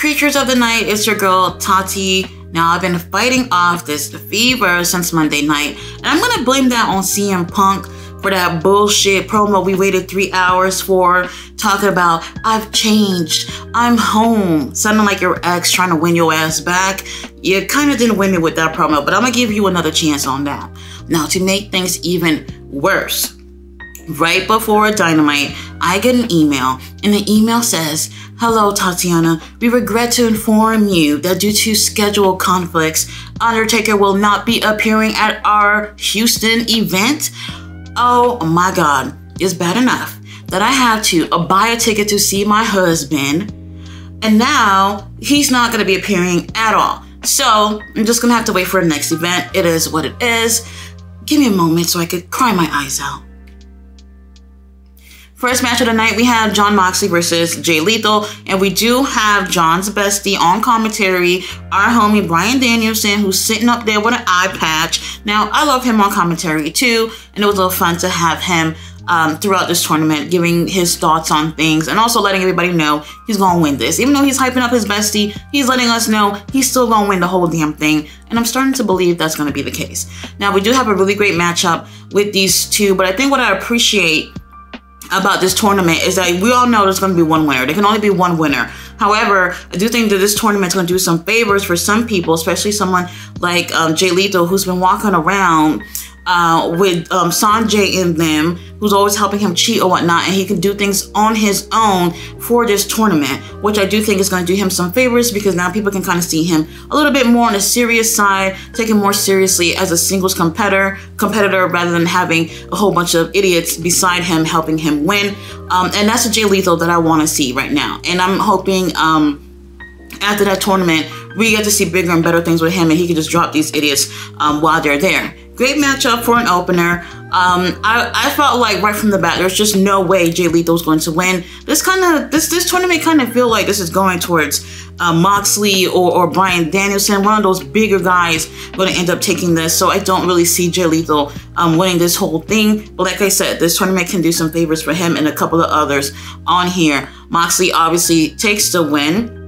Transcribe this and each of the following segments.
Creatures of the night, it's your girl Tati. Now I've been fighting off this fever since Monday night, and I'm gonna blame that on CM Punk for that bullshit promo we waited three hours for, talking about I've changed, I'm home, sounding like your ex trying to win your ass back. You kind of didn't win me with that promo, but I'm gonna give you another chance on that. Now to make things even worse, right before Dynamite, I get an email, and the email says, Hello, Tatiana. We regret to inform you that due to schedule conflicts, Undertaker will not be appearing at our Houston event. Oh my God, it's bad enough that I had to uh, buy a ticket to see my husband, and now he's not going to be appearing at all. So I'm just going to have to wait for the next event. It is what it is. Give me a moment so I could cry my eyes out. First match of the night, we have Jon Moxley versus Jay Lethal, and we do have Jon's bestie on commentary, our homie Bryan Danielson, who's sitting up there with an eye patch. Now, I love him on commentary too, and it was a little fun to have him um, throughout this tournament, giving his thoughts on things and also letting everybody know he's gonna win this. Even though he's hyping up his bestie, he's letting us know he's still gonna win the whole damn thing. And I'm starting to believe that's gonna be the case. Now, we do have a really great matchup with these two, but I think what I appreciate about this tournament is that we all know there's going to be one winner. There can only be one winner. However, I do think that this tournament is going to do some favors for some people, especially someone like um, Jay Lethal, who's been walking around uh, with um, Sonjay in them, who's always helping him cheat or whatnot, and he can do things on his own for this tournament, which I do think is going to do him some favors because now people can kind of see him a little bit more on the serious side, taken more seriously as a singles competitor, competitor rather than having a whole bunch of idiots beside him helping him win. Um, and that's a Jay Lethal that I want to see right now, and I'm hoping um, after that tournament we get to see bigger and better things with him, and he can just drop these idiots um, while they're there. Great matchup for an opener. Um, I, I felt like right from the bat, there's just no way Jay Lethal's going to win. This kind of this this tournament kind of feel like this is going towards uh, Moxley or, or Bryan Danielson, one of those bigger guys going to end up taking this. So I don't really see Jay Lethal um, winning this whole thing. But like I said, this tournament can do some favors for him and a couple of others on here. Moxley obviously takes the win.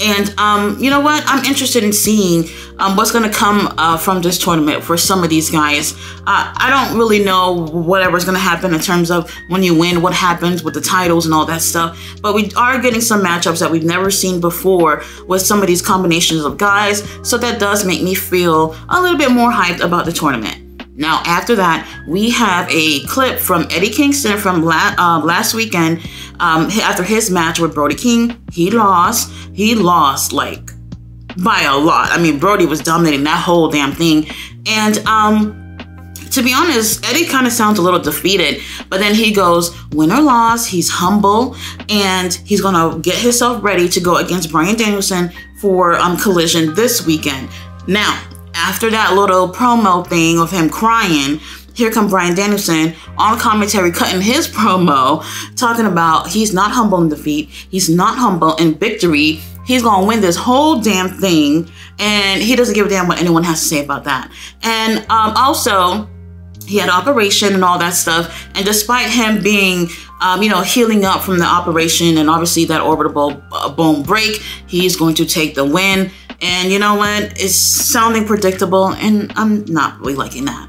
And um, you know what? I'm interested in seeing um, what's going to come uh, from this tournament for some of these guys. Uh, I don't really know whatever's going to happen in terms of when you win, what happens with the titles and all that stuff. But we are getting some matchups that we've never seen before with some of these combinations of guys. So that does make me feel a little bit more hyped about the tournament. Now, after that, we have a clip from Eddie Kingston from la uh, last weekend. Um, after his match with Brody King, he lost. He lost like by a lot. I mean, Brody was dominating that whole damn thing. And um, to be honest, Eddie kind of sounds a little defeated, but then he goes, win or loss, he's humble, and he's gonna get himself ready to go against Bryan Danielson for um, Collision this weekend. Now, after that little promo thing of him crying, here come Bryan Danielson on commentary cutting his promo, talking about he's not humble in defeat, he's not humble in victory, he's gonna win this whole damn thing, and he doesn't give a damn what anyone has to say about that. And um, also, he had operation and all that stuff, and despite him being um, you know, healing up from the operation and obviously that orbital bone break, he's going to take the win. And you know what? It's sounding predictable, and I'm not really liking that.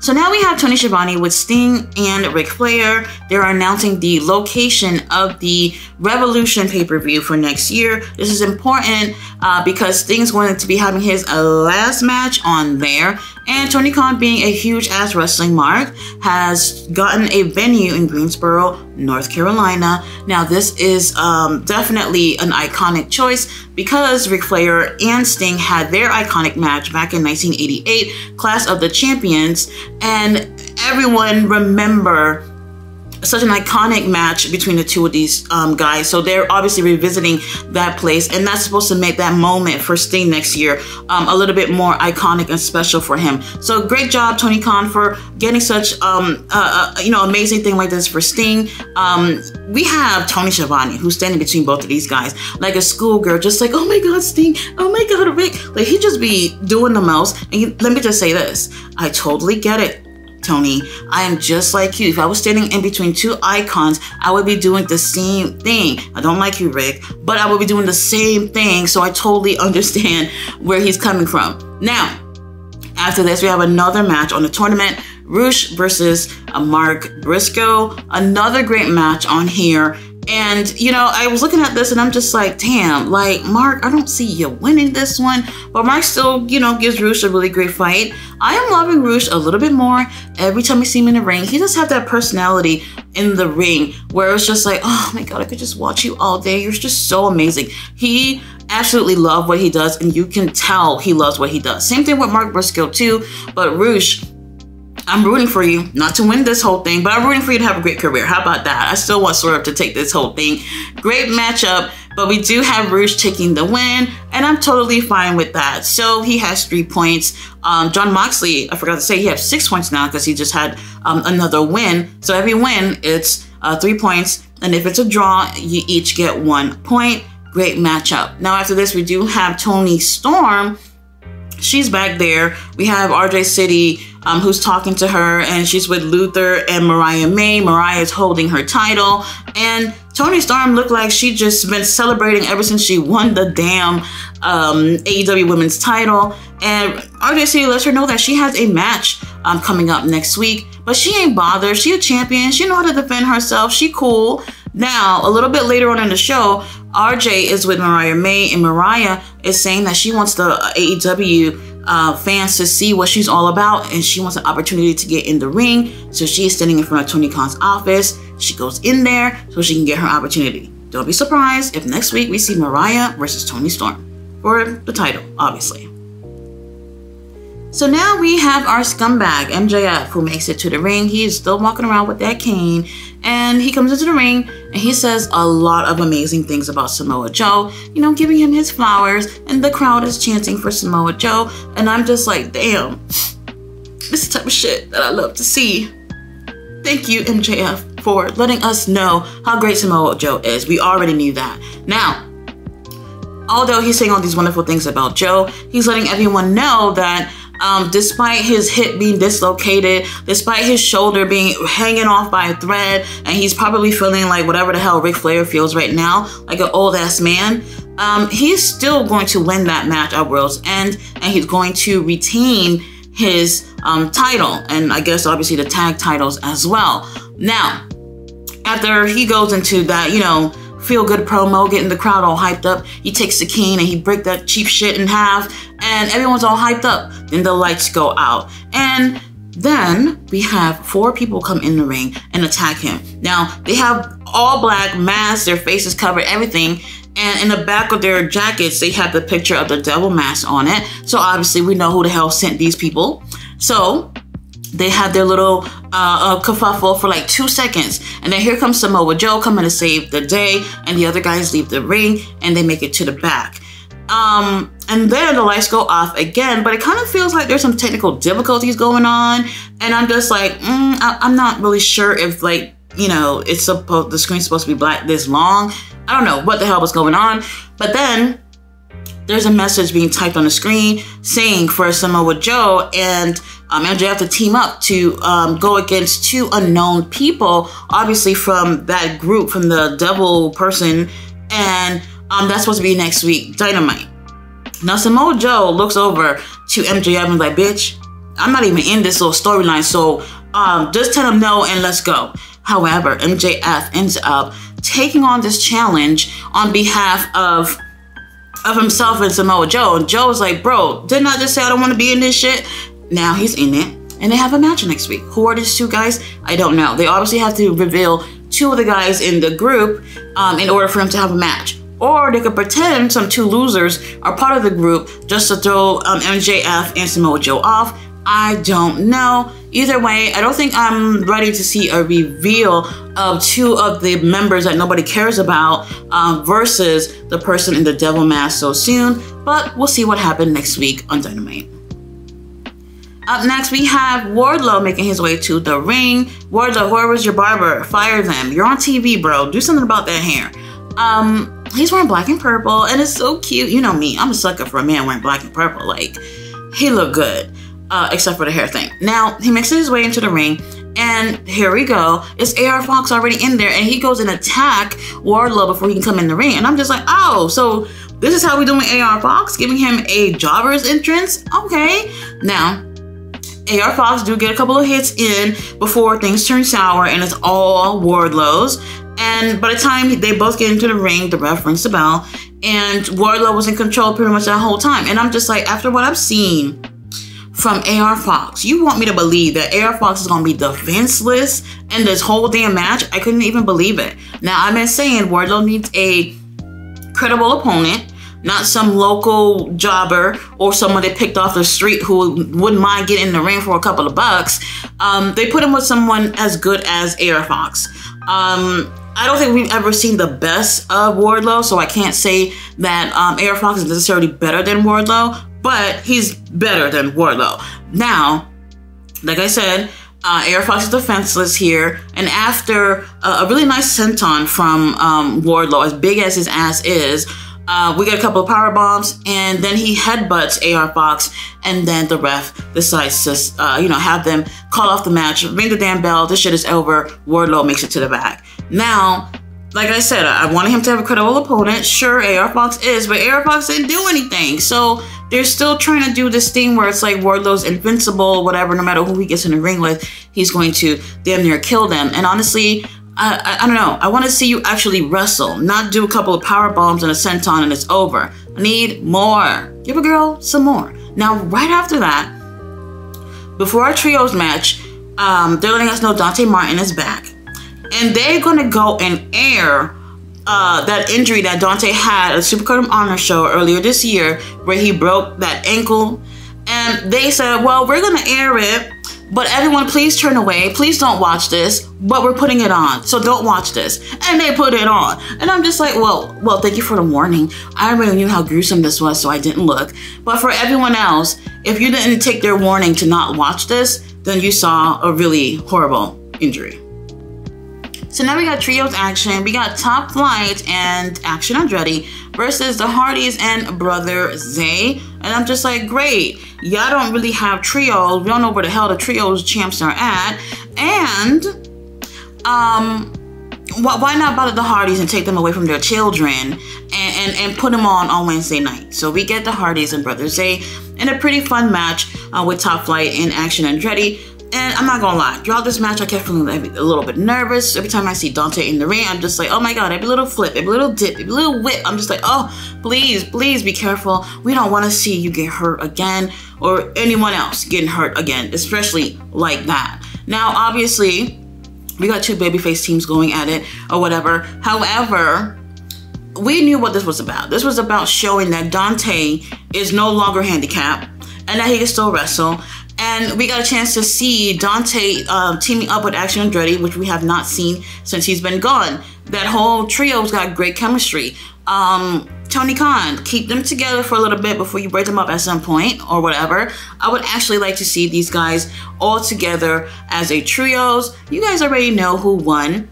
So now we have Tony Schiavone with Sting and Ric Flair. They're announcing the location of the Revolution pay-per-view for next year. This is important uh, because Sting's going to be having his last match on there. And Tony Khan, being a huge ass wrestling mark, has gotten a venue in Greensboro, North Carolina. Now, this is um, definitely an iconic choice because Ric Flair and Sting had their iconic match back in 1988, Clash of the Champions, and everyone remember such an iconic match between the two of these um, guys. So they're obviously revisiting that place, and that's supposed to make that moment for Sting next year um, a little bit more iconic and special for him. So great job, Tony Khan, for getting such um, you know amazing thing like this for Sting. Um, we have Tony Schiavone who's standing between both of these guys like a schoolgirl, just like oh my God, Sting, oh my God, Ric. Like he just be doing the most. And he, let me just say this: I totally get it Tony. I am just like you. If I was standing in between two icons, I would be doing the same thing. I don't like you, Ric, but I would be doing the same thing. So I totally understand where he's coming from. Now, after this, we have another match on the tournament. Rush versus uh, Mark Briscoe. Another great match on here. And, you know, I was looking at this and I'm just like, damn, like, Mark, I don't see you winning this one. But Mark still, you know, gives Rush a really great fight. I am loving Rush a little bit more every time I see him in the ring. He just have that personality in the ring where it's just like, oh my God, I could just watch you all day. You're just so amazing. He absolutely love what he does and you can tell he loves what he does. Same thing with Mark Briscoe too, but Rush, I'm rooting for you not to win this whole thing, but I'm rooting for you to have a great career. How about that? I still want Swerve to take this whole thing. Great matchup, but we do have Rush taking the win, and I'm totally fine with that. So he has three points. Um, Jon Moxley, I forgot to say, he has six points now because he just had um, another win. So every win, it's uh, three points, and if it's a draw, you each get one point. Great matchup. Now after this, we do have Toni Storm she's back there. We have RJ City, um, who's talking to her, and she's with Luther and Mariah May. Mariah is holding her title, and Toni Storm looked like she just been celebrating ever since she won the damn um, AEW Women's title. And RJ City lets her know that she has a match um, coming up next week, but she ain't bothered. She a champion. She know how to defend herself. She cool. Now, a little bit later on in the show, RJ is with Mariah May, and Mariah is saying that she wants the AEW uh, fans to see what she's all about, and she wants an opportunity to get in the ring. So she's standing in front of Tony Khan's office. She goes in there so she can get her opportunity. Don't be surprised if next week we see Mariah versus Toni Storm for the title, obviously. So now we have our scumbag, MJF, who makes it to the ring. He is still walking around with that cane. And he comes into the ring and he says a lot of amazing things about Samoa Joe, you know, giving him his flowers. And the crowd is chanting for Samoa Joe. And I'm just like, damn, this is the type of shit that I love to see. Thank you, MJF, for letting us know how great Samoa Joe is. We already knew that. Now, although he's saying all these wonderful things about Joe, he's letting everyone know that um, despite his hip being dislocated, despite his shoulder being hanging off by a thread, and he's probably feeling like whatever the hell Ric Flair feels right now, like an old ass man, um, he's still going to win that match at World's End, and he's going to retain his um, title, and I guess obviously the tag titles as well. Now, after he goes into that, you know, feel good promo, getting the crowd all hyped up. He takes the cane and he break that cheap shit in half, and everyone's all hyped up. Then the lights go out, and then we have four people come in the ring and attack him. Now they have all black masks, their faces covered, everything. And in the back of their jackets, they have the picture of the devil mask on it. So obviously, we know who the hell sent these people. So they have their little uh, uh, kerfuffle for like two seconds. And then here comes Samoa Joe coming to save the day, and the other guys leave the ring and they make it to the back. Um, and then the lights go off again, but it kind of feels like there's some technical difficulties going on. And I'm just like, mm, I- I'm not really sure if like, you know, it's supposed, the screen's supposed to be black this long. I don't know what the hell was going on. But then there's a message being typed on the screen saying for Samoa Joe and um, MJF to team up to um, go against two unknown people, obviously from that group, from the devil person, and um, that's supposed to be next week, Dynamite. Now Samoa Joe looks over to MJF and like, bitch, I'm not even in this little storyline, so um, just tell him no and let's go. However, MJF ends up taking on this challenge on behalf of of himself and Samoa Joe. And Joe's like, bro, didn't I just say I don't want to be in this shit? Now he's in it. And they have a match next week. Who are these two guys? I don't know. They obviously have to reveal two of the guys in the group um, in order for them to have a match. Or they could pretend some two losers are part of the group just to throw um, MJF and Samoa Joe off. I don't know. Either way, I don't think I'm ready to see a reveal of two of the members that nobody cares about um, versus the person in the devil mask so soon. But we'll see what happens next week on Dynamite. Up next, we have Wardlow making his way to the ring. Wardlow, whoever's your barber, fire them. You're on TV, bro. Do something about that hair. Um, he's wearing black and purple, and it's so cute. You know me, I'm a sucker for a man wearing black and purple. Like, he look good. Uh, except for the hair thing. Now he makes his way into the ring, and here we go. It's AR Fox already in there, and he goes and attack Wardlow before he can come in the ring. And I'm just like, oh, so this is how we doing AR Fox, giving him a jobber's entrance. Okay, now. AR Fox do get a couple of hits in before things turn sour and it's all Wardlow's. And by the time they both get into the ring, the ref rings the bell, and Wardlow was in control pretty much that whole time. And I'm just like, after what I've seen, from AR Fox. You want me to believe that AR Fox is going to be defenseless in this whole damn match? I couldn't even believe it. Now, I've been saying Wardlow needs a credible opponent, not some local jobber or someone they picked off the street who wouldn't mind getting in the ring for a couple of bucks. Um, they put him with someone as good as AR Fox. Um, I don't think we've ever seen the best of Wardlow, so I can't say that um, AR Fox is necessarily better than Wardlow, but he's better than Wardlow. Now, like I said, uh, AR Fox is defenseless here, and after uh, a really nice senton from um, Wardlow, as big as his ass is, uh, we get a couple of power bombs, and then he headbutts AR Fox, and then the ref decides to, uh, you know, have them call off the match, ring the damn bell. This shit is over. Wardlow makes it to the back. Now, like I said, I wanted him to have a credible opponent. Sure, AR Fox is, but AR Fox didn't do anything. So they're still trying to do this thing where it's like Wardlow's invincible, whatever, no matter who he gets in the ring with, he's going to damn near kill them. And honestly, I, I, I don't know. I want to see you actually wrestle, not do a couple of power bombs and a senton and it's over. I need more. Give a girl some more. Now, right after that, before our trios match, um, they're letting us know Dante Martin is back. And they're going to go and air uh, that injury that Dante had at Supercard of Honor show earlier this year, where he broke that ankle. And they said, well, we're going to air it, but everyone please turn away. Please don't watch this, but we're putting it on. So don't watch this. And they put it on. And I'm just like, well, well, thank you for the warning. I already knew how gruesome this was, so I didn't look. But for everyone else, if you didn't take their warning to not watch this, then you saw a really horrible injury. So now we got trios action. We got Top Flight and Action Andretti versus the Hardys and Brother Zay. And I'm just like, great. Y'all don't really have trios. We don't know where the hell the trios champs are at. And um why not bother the Hardys and take them away from their children and, and, and put them on on Wednesday night? So we get the Hardys and Brother Zay in a pretty fun match uh, with Top Flight and Action Andretti. And I'm not gonna lie, throughout this match, I kept feeling a little bit nervous. Every time I see Dante in the ring, I'm just like, oh my god, every little flip, every little dip, every little whip, I'm just like, oh, please, please be careful. We don't wanna see you get hurt again or anyone else getting hurt again, especially like that. Now, obviously, we got two babyface teams going at it or whatever. However, we knew what this was about. This was about showing that Dante is no longer handicapped and that he can still wrestle and we got a chance to see Dante uh, teaming up with Action Andretti, which we have not seen since he's been gone. That whole trio's got great chemistry. Um, Tony Khan, keep them together for a little bit before you break them up at some point or whatever. I would actually like to see these guys all together as a trios. You guys already know who won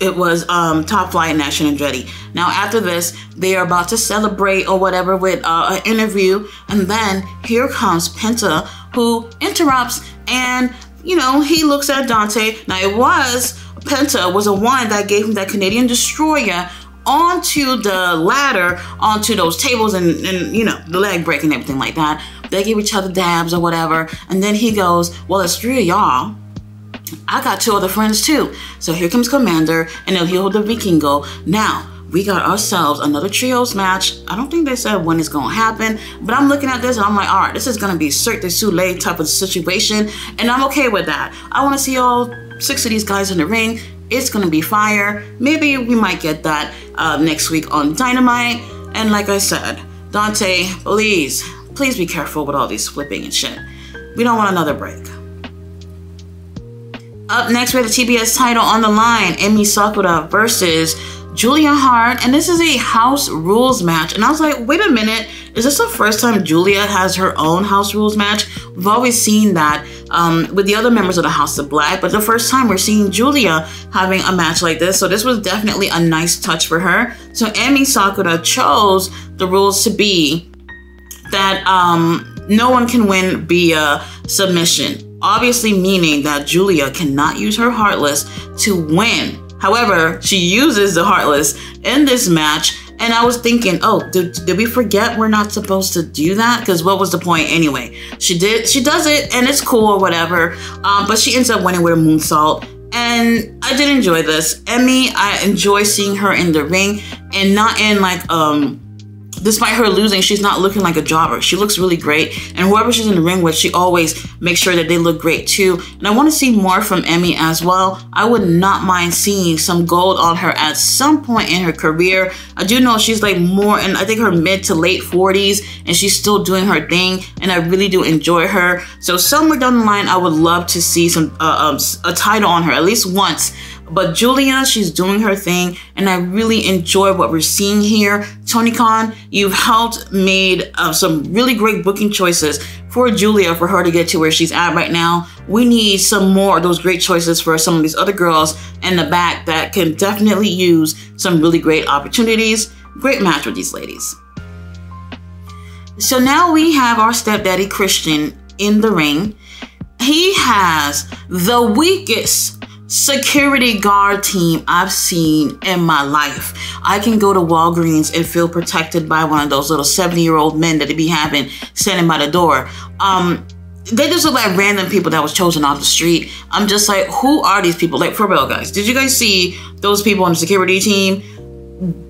it was um, Top Flight and Action Andretti. Now after this, they are about to celebrate or whatever with uh, an interview, and then here comes Penta, who interrupts, and you know he looks at Dante. Now it was Penta was the one that gave him that Canadian destroyer onto the ladder, onto those tables, and, and you know the leg break and everything like that. They give each other dabs or whatever, and then he goes, "Well, it's three of y'all." I got two other friends too. So here comes Komander and El Hijo de Vikingo. Now, we got ourselves another trios match. I don't think they said when it's gonna happen, but I'm looking at this and I'm like, all right, this is gonna be Cirque du Soleil type of situation, and I'm okay with that. I wanna see all six of these guys in the ring. It's gonna be fire. Maybe we might get that uh, next week on Dynamite. And like I said, Dante, please, please be careful with all these flipping and shit. We don't want another break. Up next, we have the TBS title on the line Emi Sakura versus Julia Hart. And this is a house rules match. And I was like, wait a minute, is this the first time Julia has her own house rules match? We've always seen that um, with the other members of the House of Black, but the first time we're seeing Julia having a match like this. So this was definitely a nice touch for her. So Emi Sakura chose the rules to be that um, no one can win via submission. Obviously, meaning that Julia cannot use her Hartless to win. However, she uses the Hartless in this match and I was thinking, oh, did, did we forget we're not supposed to do that? Because what was the point anyway? She did, she does it, and it's cool or whatever. Um, but she ends up winning with a moonsault. And I did enjoy this. Emi, I enjoy seeing her in the ring and not in like um despite her losing, she's not looking like a jobber. She looks really great. And whoever she's in the ring with, she always makes sure that they look great too. And I want to see more from Emi as well. I would not mind seeing some gold on her at some point in her career. I do know she's like more in, I think her mid to late 40s and she's still doing her thing. And I really do enjoy her. So somewhere down the line, I would love to see some uh, um, a title on her at least once but Julia, she's doing her thing, and I really enjoy what we're seeing here. Tony Khan, you've helped made uh, some really great booking choices for Julia for her to get to where she's at right now. We need some more of those great choices for some of these other girls in the back that can definitely use some really great opportunities. Great match with these ladies. So now we have our stepdaddy Christian in the ring. He has the weakest security guard team I've seen in my life. I can go to Walgreens and feel protected by one of those little 70 year old men that they be having standing by the door. Um, they just look like random people that was chosen off the street. I'm just like, who are these people? Like for real, guys. Did you guys see those people on the security team?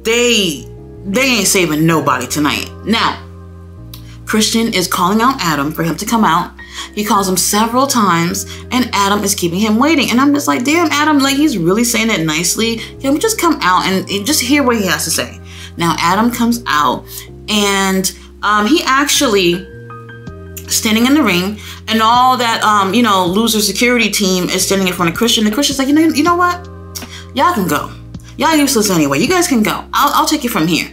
They they ain't saving nobody tonight. Now, Christian is calling out Adam for him to come out he calls him several times, and Adam is keeping him waiting. And I'm just like, damn, Adam, like he's really saying it nicely. Can we just come out and just hear what he has to say? Now, Adam comes out, and um, he actually standing in the ring, and all that um, you know, loser security team is standing in front of Christian. The Christian's like, you know, you know what? Y'all can go. Y'all useless anyway. You guys can go. I'll, I'll take you from here.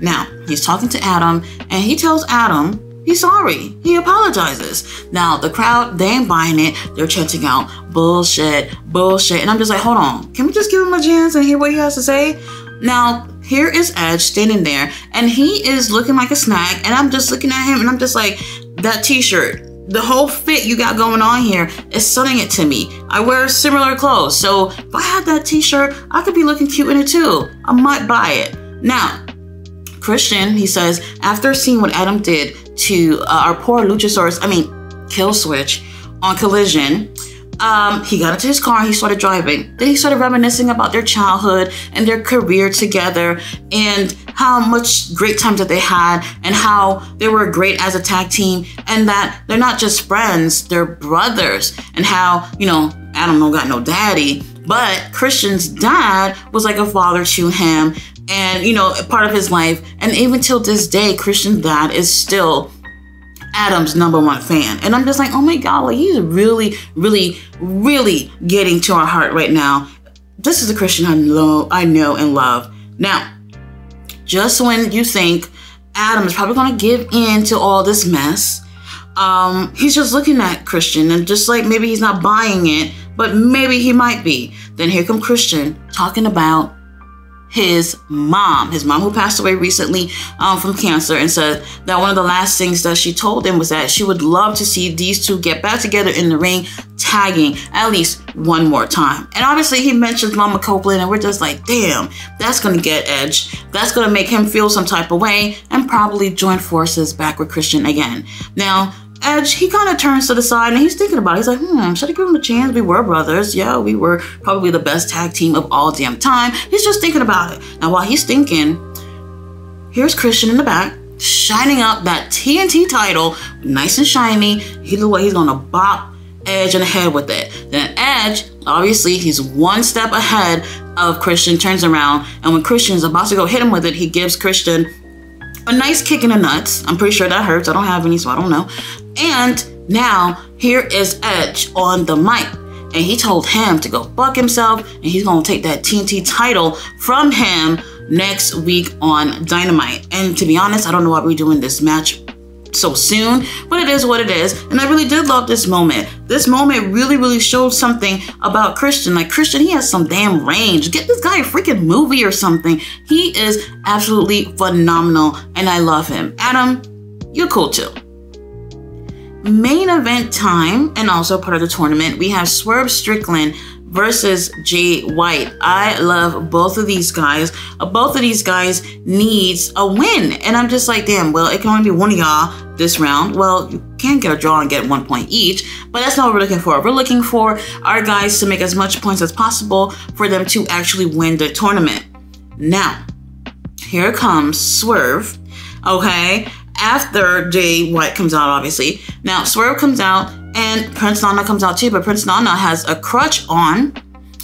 Now, he's talking to Adam, and he tells Adam He's sorry. He apologizes. Now, the crowd, they ain't buying it. They're chanting out bullshit, bullshit. And I'm just like, hold on. Can we just give him a chance and hear what he has to say? Now, here is Edge standing there, and he is looking like a snack. And I'm just looking at him, and I'm just like, that t shirt, the whole fit you got going on here is selling it to me. I wear similar clothes, so if I had that t-shirt, I could be looking cute in it too. I might buy it. Now, Christian, he says, after seeing what Adam did to uh, our poor Luchasaurus, I mean, Killswitch, on Collision, um, he got into his car and he started driving. Then he started reminiscing about their childhood and their career together and how much great times that they had and how they were great as a tag team and that they're not just friends, they're brothers and how, you know, Adam don't got no daddy, but Christian's dad was like a father to him and you know part of his life. And even till this day christian dad is still adam's number one fan. And i'm just like oh my god like he's really really really getting to our heart right now. This is a christian i know i know and love. Now just when you think adam is probably going to give in to all this mess um, he's just looking at christian and just like maybe he's not buying it but maybe he might be. Then here come christian talking about his mom, his mom who passed away recently um, from cancer, and said that one of the last things that she told him was that she would love to see these two get back together in the ring, tagging at least one more time. And obviously, he mentions Mama Copeland, and we're just like, damn, that's gonna get Edge. That's gonna make him feel some type of way, and probably join forces back with Christian again. Now, Edge, he kind of turns to the side and he's thinking about it. He's like, hmm, should I give him a chance? We were brothers. Yeah, we were probably the best tag team of all damn time. He's just thinking about it. Now, while he's thinking, here's Christian in the back, shining up that TNT title, nice and shiny. He looks like he's gonna bop Edge in the head with it. Then Edge, obviously, he's one step ahead of Christian, turns around, and when Christian's about to go hit him with it, he gives Christian a nice kick in the nuts. I'm pretty sure that hurts. I don't have any, so I don't know. And now here is Edge on the mic. And he told him to go fuck himself and he's gonna take that TNT title from him next week on Dynamite. And to be honest, I don't know why we're doing this match so soon, but it is what it is. And I really did love this moment. This moment really, really showed something about Christian. Like, Christian, he has some damn range. Get this guy a freaking movie or something. He is absolutely phenomenal, and I love him. Adam, you're cool too. main event time and also part of the tournament, we have Swerve Strickland versus Jay White. I love both of these guys. Uh, both of these guys needs a win. And I'm just like, damn, well, it can only be one of y'all this round. Well, you can get a draw and get one point each, but that's not what we're looking for. We're looking for our guys to make as much points as possible for them to actually win the tournament. Now, here comes Swerve, okay? After Jay White comes out, obviously. Now, Swerve comes out and Prince Nana comes out too, but Prince Nana has a crutch on.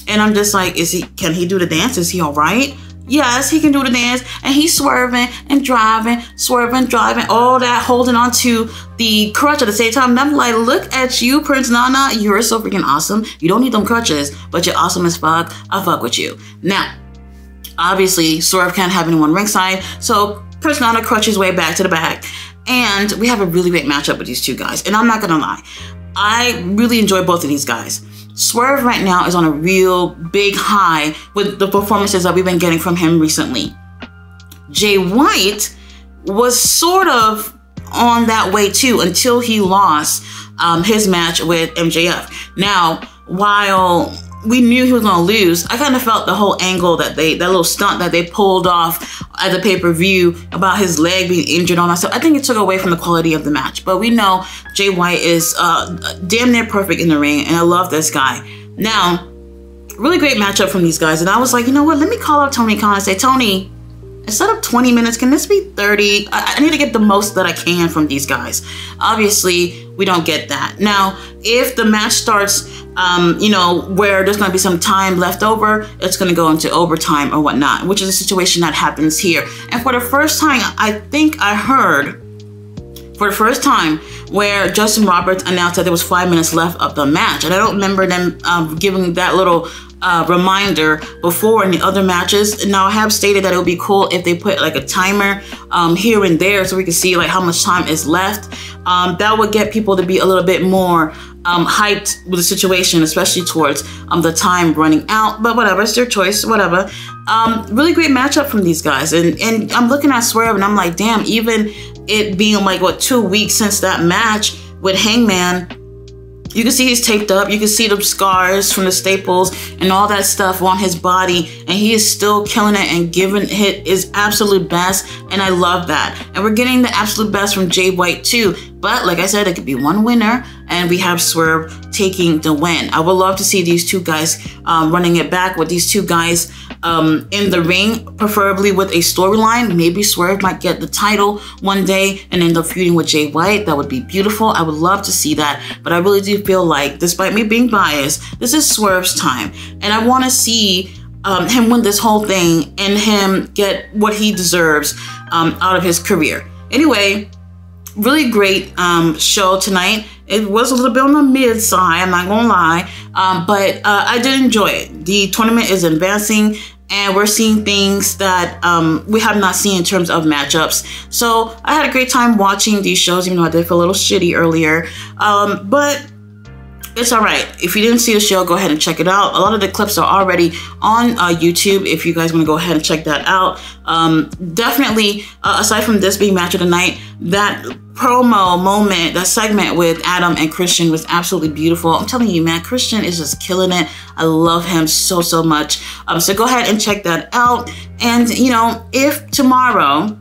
And I'm just like, is he, can he do the dance? Is he all right? Yes, he can do the dance. And he's swerving and driving, swerving, driving, all that, holding on to the crutch at the same time. And I'm like, look at you, Prince Nana. You're so freaking awesome. You don't need them crutches, but you're awesome as fuck. I fuck with you. Now, Obviously, Swerve can't have anyone ringside, so Prince Nana crutches way back to the back. And we have a really great matchup with these two guys. And I'm not gonna lie, I really enjoy both of these guys. Swerve right now is on a real big high with the performances that we've been getting from him recently. Jay White was sort of on that way too until he lost um, his match with MJF. Now, while we knew he was going to lose. I kind of felt the whole angle that they, that little stunt that they pulled off at the pay per view about his leg being injured on us. I think it took away from the quality of the match. But we know Jay White is uh, damn near perfect in the ring, and I love this guy. Now, really great matchup from these guys, and I was like, you know what? Let me call up Tony Khan and say, Tony, instead of 20 minutes, can this be 30? I, I need to get the most that I can from these guys. Obviously, we don't get that. Now, if the match starts um, you know, where there's going to be some time left over, it's going to go into overtime or whatnot, which is a situation that happens here. And for the first time, I think I heard for the first time where Justin Roberts announced that there was five minutes left of the match. And I don't remember them um, giving that little uh, reminder before in the other matches. Now I have stated that it would be cool if they put like a timer um, here and there so we can see like how much time is left. Um, that would get people to be a little bit more um, hyped with the situation, especially towards um, the time running out. But whatever, it's their choice, whatever. Um, really great matchup from these guys. And, and I'm looking at Swerve and I'm like, damn, even it being like, what, two weeks since that match with Hangman, you can see he's taped up. You can see the scars from the staples and all that stuff on his body. And he is still killing it and giving it his absolute best. And I love that. And we're getting the absolute best from Jay White too. But like I said, it could be one winner and we have Swerve taking the win. I would love to see these two guys um, running it back with these two guys um, in the ring, preferably with a storyline. Maybe Swerve might get the title one day and end up feuding with Jay White. That would be beautiful. I would love to see that. But I really do feel like, despite me being biased, this is Swerve's time. And I want to see um, him win this whole thing and him get what he deserves um, out of his career. Anyway, really great um, show tonight. It was a little bit on the mid side, I'm not gonna lie, um, but uh, I did enjoy it. The tournament is advancing and we're seeing things that um, we have not seen in terms of matchups. So I had a great time watching these shows, even though I did feel a little shitty earlier. Um, but it's all right. If you didn't see the show, go ahead and check it out. A lot of the clips are already on uh, YouTube if you guys want to go ahead and check that out. Um, definitely, uh, aside from this being match of the night, that promo moment, that segment with Adam and Christian was absolutely beautiful. I'm telling you, man, Christian is just killing it. I love him so, so much. Um, so go ahead and check that out. And, you know, if tomorrow,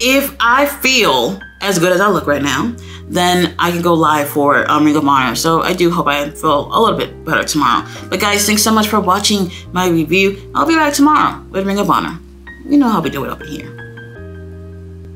if I feel as good as I look right now, then I can go live for um, Ring of Honor. So I do hope I feel a little bit better tomorrow. But guys, thanks so much for watching my review. I'll be back tomorrow with Ring of Honor. You know how we do it up here.